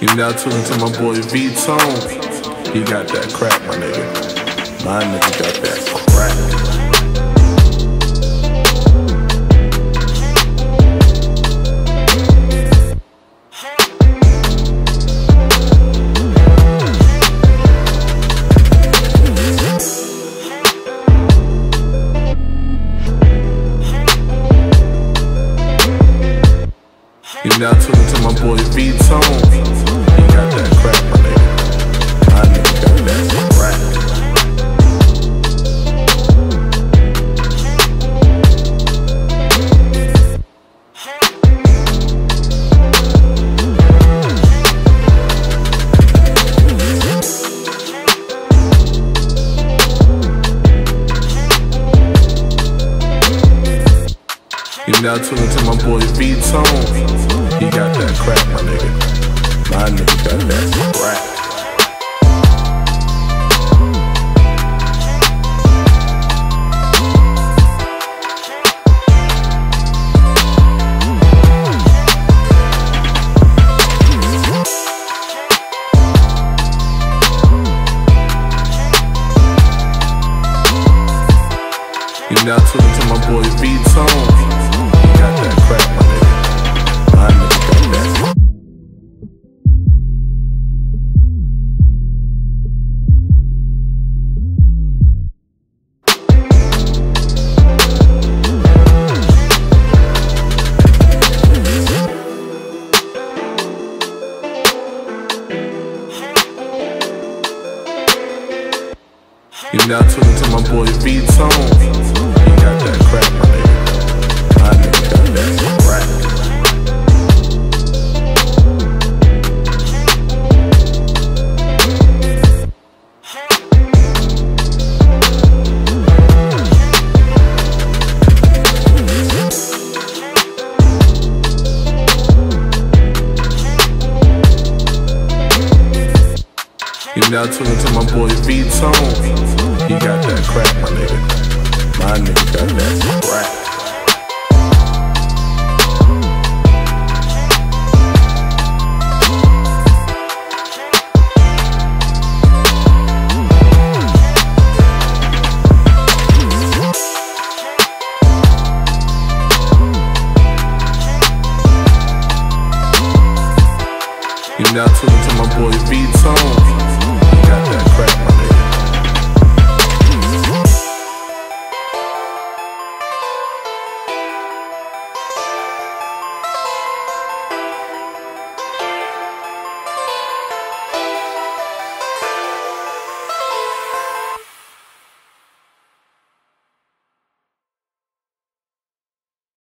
You now tuned to my boy V Tone. He got that crack, my nigga. My nigga got that crack. You now tuned to my boy V Tone. You now tuned to my boy V Tone. He got that crack, my nigga. My nigga got that crack. Now tuned to my boy V Tone. You now tuned to my boy V Tone. He got that crack, my nigga. You now tuned to my boy V Tone. He got that crack, my nigga. My nigga got that crack. You now tuned to my boy V Tone. Got that crack money.